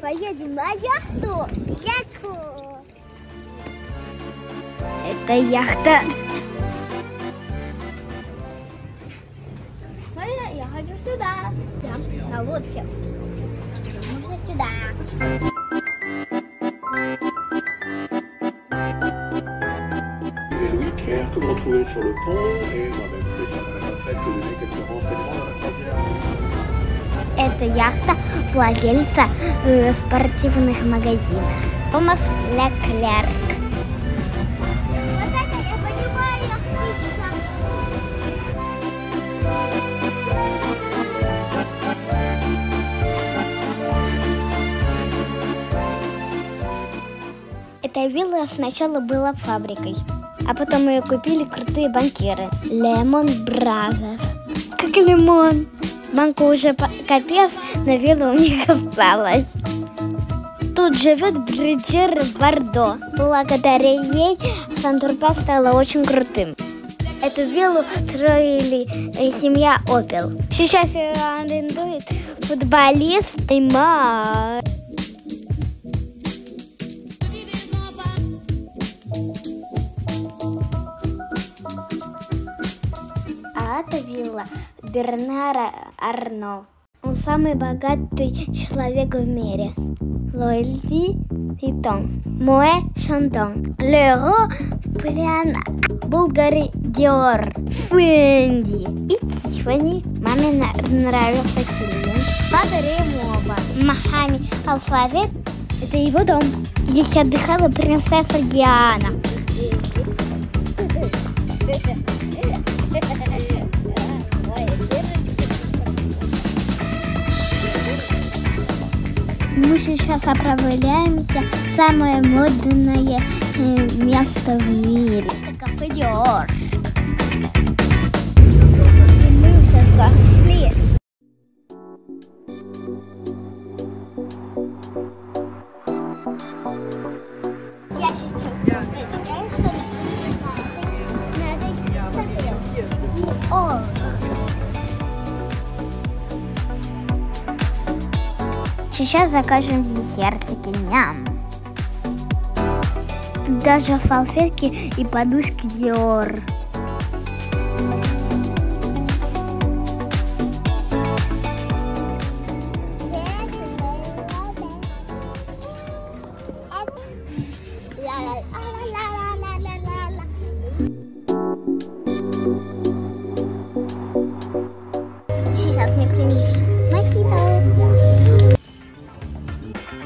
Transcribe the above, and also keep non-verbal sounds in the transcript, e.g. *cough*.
Поедем на яхту. Яхту. Это яхта. Смотри, я хочу сюда. Да, на лодке. Можно сюда. Tout retrouver sur le pont et moi-même, fête, que donner quelques renseignements dans la croisière. Это яхта владельца э, спортивных магазинов. Томас Леклерк. Эта вилла сначала была фабрикой, а потом ее купили крутые банкиры. Lehman Brothers. Как лимон. Банку уже капец, но вилла у них *laughs* осталась. Тут живет Бриджер Бардо. Благодаря ей Сан-Тропе стала очень крутым. Эту виллу строили э, семья Опел. Сейчас ее арендует футболист Неймар. А это вилла Бернара Арно. Он самый богатый человек в мире. Лойли Витон. Муэ Шантон. Леро Пляна. Булгари Диор. Фэнди. И Тиффани. Маме нравился сильно. Папа Ремова. Махами Алфавит. Это его дом. Здесь отдыхала принцесса Диана. Мы сейчас отправляемся в самое модное э, место в мире. Это кафе Диор. Сейчас закажем десертики. Ням. Тут даже салфетки и подушки Диор.